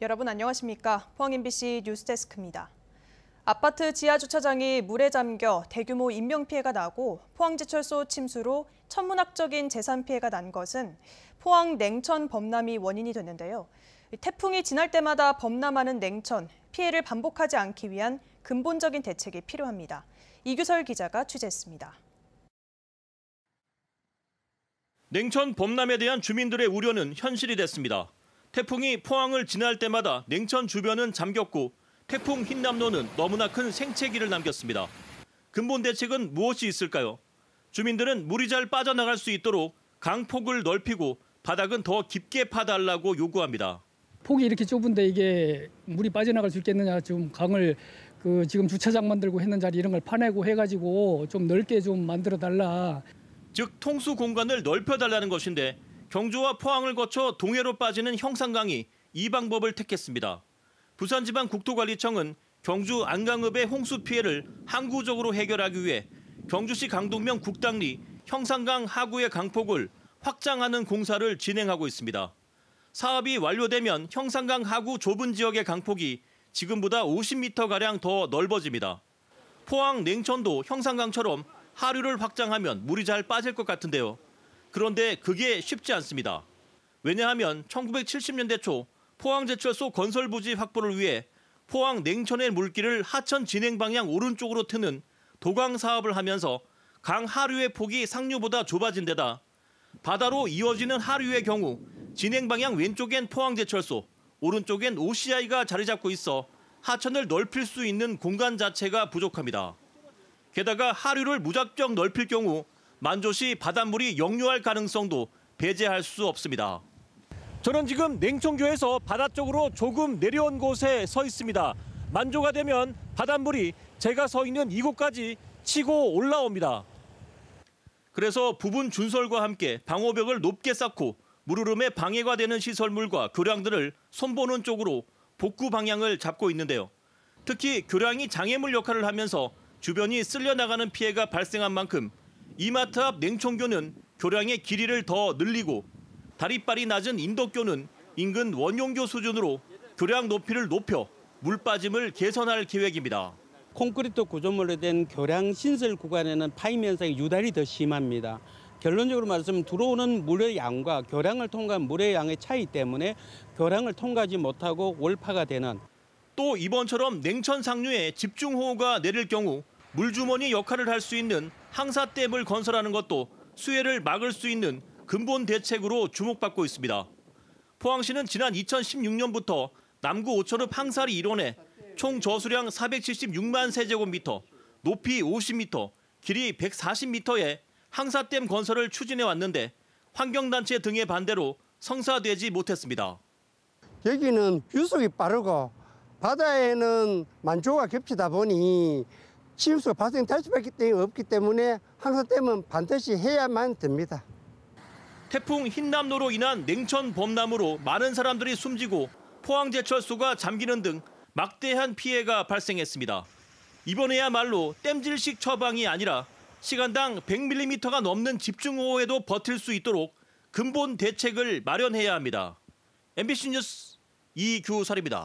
여러분 안녕하십니까? 포항 MBC 뉴스데스크입니다. 아파트 지하 주차장이 물에 잠겨 대규모 인명 피해가 나고 포항지철소 침수로 천문학적인 재산 피해가 난 것은 포항 냉천 범람이 원인이 됐는데요. 태풍이 지날 때마다 범람하는 냉천, 피해를 반복하지 않기 위한 근본적인 대책이 필요합니다. 이규설 기자가 취재했습니다. 냉천 범람에 대한 주민들의 우려는 현실이 됐습니다. 태풍이 포항을 지날 때마다 냉천 주변은 잠겼고 태풍 흰남노는 너무나 큰 생채기를 남겼습니다. 근본 대책은 무엇이 있을까요? 주민들은 물이 잘 빠져나갈 수 있도록 강폭을 넓히고 바닥은 더 깊게 파달라고 요구합니다. 폭이 이렇게 좁은데 이게 물이 빠져나갈 수 있겠느냐 좀 강을 그 지금 주차장 만들고 했는 자리 이런 걸 파내고 해가지고 좀 넓게 좀 만들어 달라. 즉 통수 공간을 넓혀 달라는 것인데 경주와 포항을 거쳐 동해로 빠지는 형산강이 이 방법을 택했습니다. 부산지방국토관리청은 경주 안강읍의 홍수 피해를 항구적으로 해결하기 위해 경주시 강동면 국당리 형산강 하구의 강폭을 확장하는 공사를 진행하고 있습니다. 사업이 완료되면 형산강 하구 좁은 지역의 강폭이 지금보다 50m가량 더 넓어집니다. 포항 냉천도 형산강처럼 하류를 확장하면 물이 잘 빠질 것 같은데요. 그런데 그게 쉽지 않습니다. 왜냐하면 1970년대 초 포항제철소 건설 부지 확보를 위해 포항 냉천의 물길을 하천 진행 방향 오른쪽으로 트는 도강 사업을 하면서 강 하류의 폭이 상류보다 좁아진 데다 바다로 이어지는 하류의 경우 진행 방향 왼쪽엔 포항제철소, 오른쪽엔 OCI가 자리 잡고 있어 하천을 넓힐 수 있는 공간 자체가 부족합니다. 게다가 하류를 무작정 넓힐 경우 만조시 바닷물이 역류할 가능성도 배제할 수 없습니다. 저는 지금 냉천교에서 바다 쪽으로 조금 내려온 곳에 서 있습니다. 만조가 되면 바닷물이 제가 서 있는 이곳까지 치고 올라옵니다. 그래서 부분 준설과 함께 방호벽을 높게 쌓고 물흐름에 방해가 되는 시설물과 교량들을 손보는 쪽으로 복구 방향을 잡고 있는데요. 특히 교량이 장애물 역할을 하면서 주변이 쓸려 나가는 피해가 발생한 만큼 이마트 앞 냉천교는 교량의 길이를 더 늘리고 다리빨이 낮은 인덕교는 인근 원용교 수준으로 교량 높이를 높여 물 빠짐을 개선할 계획입니다. 콘크리트 구조물로 된 교량 신설 구간에는 파임 현상이 유달히 더 심합니다. 결론적으로 말하자면 들어오는 물의 양과 교량을 통과한 물의 양의 차이 때문에 교량을 통과하지 못하고 월파가 되는 또 이번처럼 냉천 상류에 집중호우가 내릴 경우 물주머니 역할을 할 수 있는 항사댐을 건설하는 것도 수해를 막을 수 있는 근본 대책으로 주목받고 있습니다. 포항시는 지난 2016년부터 남구 오천읍 항사리 일원에 총 저수량 476만 세제곱미터, 높이 50m, 길이 140m의 항사댐 건설을 추진해 왔는데 환경단체 등의 반대로 성사되지 못했습니다. 여기는 유속이 빠르고 바다에는 만조가 겹치다 보니 침수가 발생될 수밖에 없기 때문에 항사댐은 반드시 해야만 됩니다. 태풍 흰남노로 인한 냉천 범람으로 많은 사람들이 숨지고 포항제철소가 잠기는 등 막대한 피해가 발생했습니다. 이번에야말로 땜질식 처방이 아니라 시간당 100mm가 넘는 집중호우에도 버틸 수 있도록 근본 대책을 마련해야 합니다. MBC 뉴스 이규설입니다.